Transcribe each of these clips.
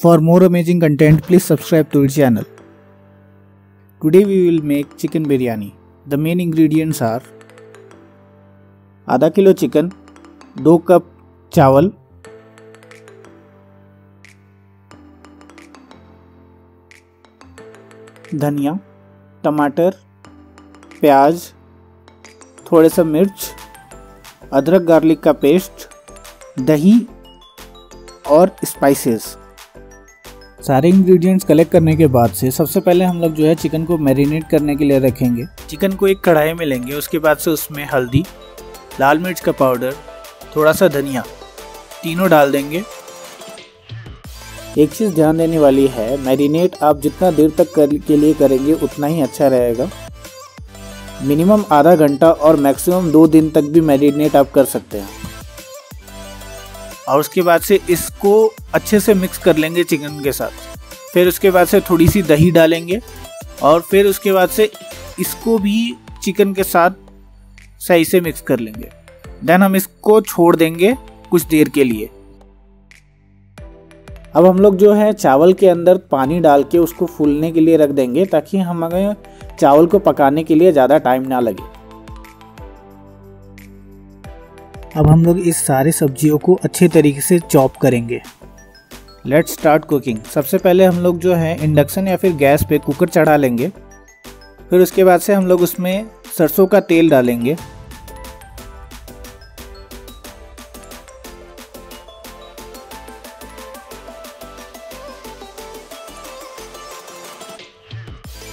For more amazing content, please subscribe to our channel. Today we will make chicken biryani. The main ingredients are आधा kilo chicken दो cup चावल धनिया टमाटर प्याज थोड़े सा मिर्च अदरक गार्लिक का पेस्ट दही और स्पाइसेस सारे इंग्रेडिएंट्स कलेक्ट करने के बाद से सबसे पहले हम लोग जो है चिकन को मैरिनेट करने के लिए रखेंगे। चिकन को एक कढ़ाई में लेंगे उसके बाद से उसमें हल्दी लाल मिर्च का पाउडर थोड़ा सा धनिया तीनों डाल देंगे। एक चीज़ ध्यान देने वाली है मैरिनेट आप जितना देर तक कर, के लिए करेंगे उतना ही अच्छा रहेगा। मिनिमम आधा घंटा और मैक्सिमम दो दिन तक भी मैरिनेट आप कर सकते हैं। और उसके बाद से इसको अच्छे से मिक्स कर लेंगे चिकन के साथ। फिर उसके बाद से थोड़ी सी दही डालेंगे और फिर उसके बाद से इसको भी चिकन के साथ सही से मिक्स कर लेंगे। देन हम इसको छोड़ देंगे कुछ देर के लिए। अब हम लोग जो है चावल के अंदर पानी डाल के उसको फूलने के लिए रख देंगे ताकि हमें चावल को पकाने के लिए ज़्यादा टाइम ना लगे। अब हम लोग इस सारे सब्जियों को अच्छे तरीके से चॉप करेंगे। लेट्स स्टार्ट कुकिंग सबसे पहले हम लोग जो है इंडक्शन या फिर गैस पे कुकर चढ़ा लेंगे। फिर उसके बाद से हम लोग उसमें सरसों का तेल डालेंगे।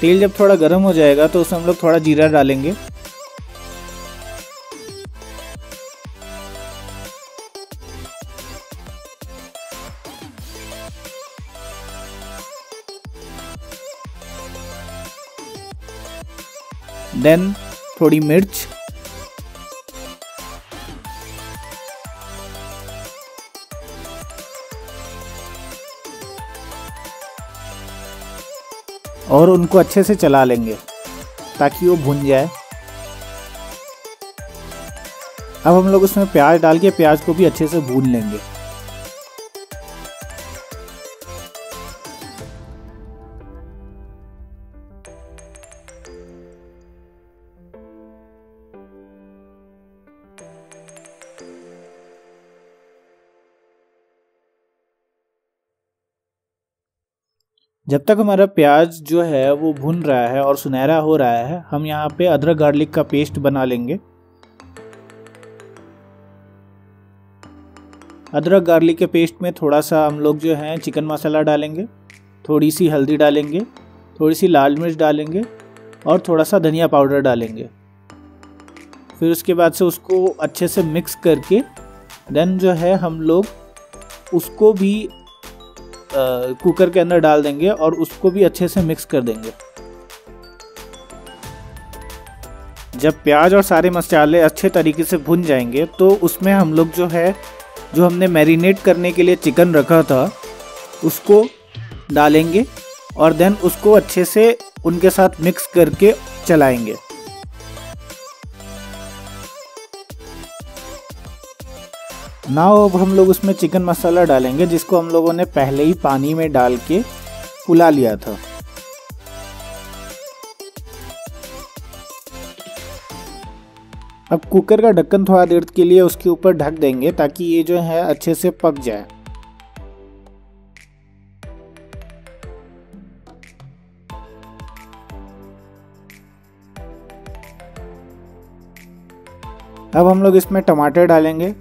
तेल जब थोड़ा गर्म हो जाएगा तो उसमें हम लोग थोड़ा जीरा डालेंगे। देन थोड़ी मिर्च। और उनको अच्छे से चला लेंगे, ताकि वो भुन जाए। अब हम लोग उसमें प्याज डाल के प्याज को भी अच्छे से भून लेंगे। जब तक हमारा प्याज जो है, वो भुन रहा है और सुनहरा हो रहा है, हम यहाँ पे अदरक गार्लिक का पेस्ट बना लेंगे। अदरक गार्लिक के पेस्ट में थोड़ा सा हम लोग जो है, चिकन मसाला डालेंगे थोड़ी सी हल्दी डालेंगे थोड़ी सी लाल मिर्च डालेंगे और थोड़ा सा धनिया पाउडर डालेंगे। फिर उसके बाद से उसको अच्छे से मिक्स करके, देन जो है हम लोग उसको भी कुकर के अंदर डाल देंगे और उसको भी अच्छे से मिक्स कर देंगे। जब प्याज और सारे मसाले अच्छे तरीके से भुन जाएँगे तो उसमें हम लोग जो है, जो हमने मैरिनेट करने के लिए चिकन रखा था, उसको डालेंगे और देन उसको अच्छे से उनके साथ मिक्स करके चलाएँगे। ना अब हम लोग उसमें चिकन मसाला डालेंगे, जिसको हम लोगों ने पहले ही पानी में डाल के फुला लिया था। अब कुकर का ढक्कन थोड़ा देर के लिए उसके ऊपर ढक देंगे, ताकि ये जो है अच्छे से पक जाए। अब हम लोग इसमें टमाटर डालेंगे।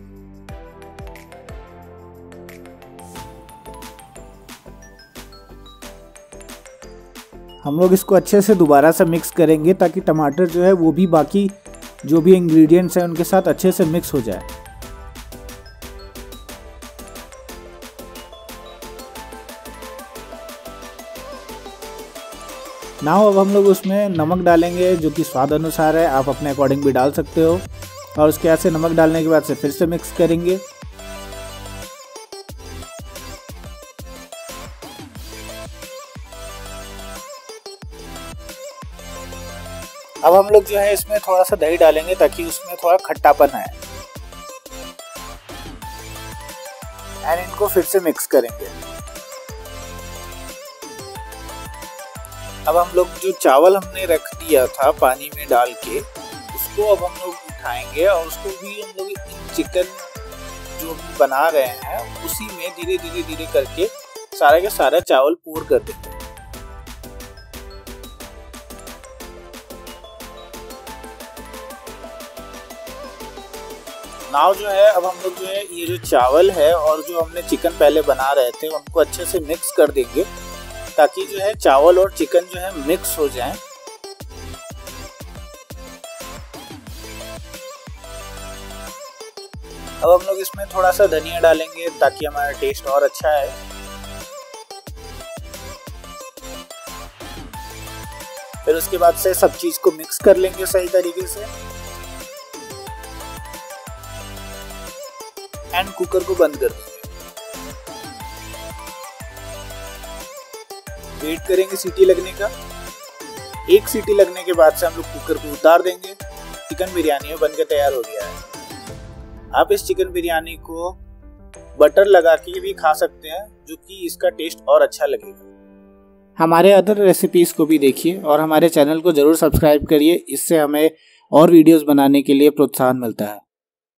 हम लोग इसको अच्छे से दोबारा से मिक्स करेंगे ताकि टमाटर जो है वो भी बाकी जो भी इंग्रेडिएंट्स हैं उनके साथ अच्छे से मिक्स हो जाए। ना अब हम लोग उसमें नमक डालेंगे जो कि स्वाद अनुसार है, आप अपने अकॉर्डिंग भी डाल सकते हो। और उसके बाद से नमक डालने के बाद से फिर से मिक्स करेंगे। अब हम लोग जो है इसमें थोड़ा सा दही डालेंगे ताकि उसमें थोड़ा खट्टापन आए। एंड इनको फिर से मिक्स करेंगे। अब हम लोग जो चावल हमने रख दिया था पानी में डाल के, उसको अब हम लोग उठाएँगे और उसको भी हम लोग चिकन जो भी बना रहे हैं, उसी में धीरे धीरे धीरे करके सारा के सारा चावल पूर कर देंगे। नाव जो है, अब हम लोग जो है, ये जो चावल है और जो हमने चिकन पहले बना रहे थे, उनको अच्छे से मिक्स कर देंगे, ताकि जो है, चावल और चिकन जो है मिक्स हो जाए। अब हम लोग इसमें थोड़ा सा धनिया डालेंगे, ताकि हमारा टेस्ट और अच्छा है फिर उसके बाद से सब चीज़ को मिक्स कर लेंगे सही तरीके से। एंड कुकर को बंद कर देंगे वेट करेंगे सीटी लगने का। एक सीटी लगने के बाद से हम लोग कुकर को उतार देंगे। चिकन बिरयानी बनकर तैयार हो गया है। आप इस चिकन बिरयानी को बटर लगा के भी खा सकते हैं, जो कि इसका टेस्ट और अच्छा लगेगा। हमारे अदर रेसिपीज़ को भी देखिए और हमारे चैनल को ज़रूर सब्सक्राइब करिए। इससे हमें और वीडियोस बनाने के लिए प्रोत्साहन मिलता है।